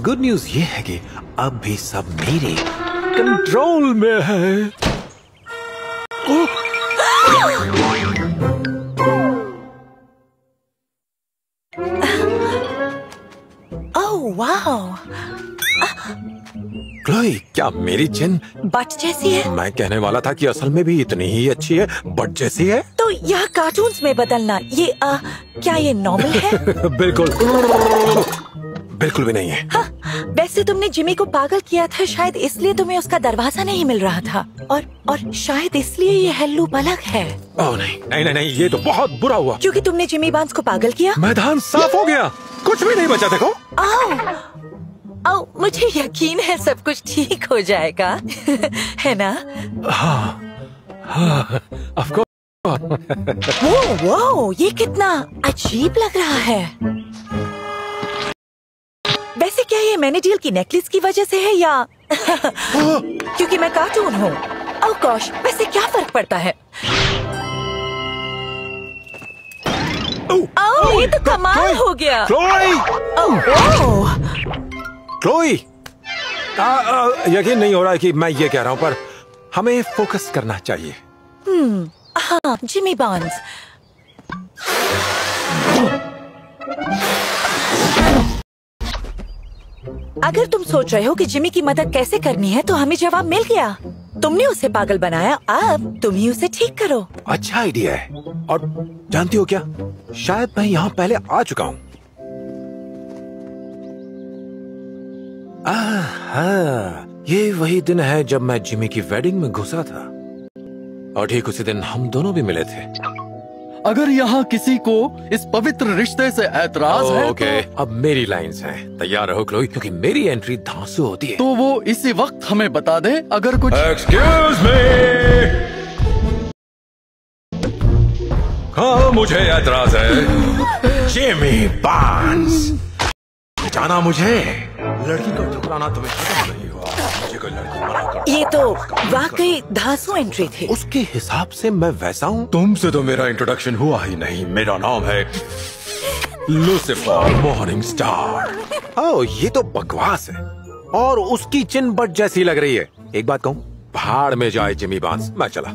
Good news ये है कि अब भी सब मेरे कंट्रोल में है। ओह। वाओ क्लोई क्या मेरी चिन बट जैसी है। मैं कहने वाला था कि असल में भी इतनी ही अच्छी है बट जैसी है। तो यह कार्टून्स में बदलना ये आ, क्या ये नॉर्मल है? बिल्कुल। बिल्कुल भी नहीं है। हाँ, वैसे तुमने जिमी को पागल किया था शायद इसलिए तुम्हें उसका दरवाज़ा नहीं मिल रहा था। और और शायद इसलिए ये हेल्लू अलग है। ओह नहीं नहीं नहीं नहीं ये तो बहुत बुरा हुआ। क्योंकि तुमने जिमी बाँस को पागल किया? मैदान साफ़ हो गया। कुछ भी नहीं बचा देखो। आओ आओ मुझे यकीन है सब कुछ ठीक हो जाएगा। है ना? वो वो ये कितना अजीब लग रहा है। वैसे क्या ये मैंने डील की नेकलेस की वजह से है या? क्योंकि मैं कार्टून हूँ। अवकाश वैसे क्या फ़र्क पड़ता है? ओह ये तो कमाल हो गया। क्लोई यकीन नहीं हो रहा है कि मैं ये कह रहा हूँ पर हमें फोकस करना चाहिए। हाँ जिमी बाँस अगर तुम सोच रहे हो कि जिमी की मदद कैसे करनी है तो हमें जवाब मिल गया। तुमने उसे पागल बनाया, अब तुम ही उसे ठीक करो। अच्छा आइडिया है। और जानती हो क्या? शायद मैं यहाँ पहले आ चुका हूँ। ये वही दिन है जब मैं जिमी की वेडिंग में घुसा था। और ठीक उसी दिन हम दोनों भी मिले थे। अगर यहाँ किसी को इस पवित्र रिश्ते से ऐतराज है ओके। तो, अब मेरी लाइंस हैं। तैयार रहो क्लोई क्योंकि मेरी एंट्री धांसू होती है। तो वो इसी वक्त हमें बता दे अगर कुछ एक्सक्यूज मी हाँ मुझे ऐतराज है। जिमी बाँस जाना मुझे। लड़की को ठुकराना तुम्हें पसंद नहीं हुआ। ये तो वाकई धांसू एंट्री थी। उसके हिसाब से मैं वैसा हूँ। तुमसे तो मेरा इंट्रोडक्शन हुआ ही नहीं। मेरा नाम है लूसिफर मॉर्निंग स्टार ओ ये तो बकवास है। और उसकी चिन बट जैसी लग रही है। एक बात कहूँ भाड़ में जाए जिमी बाँस मैं चला।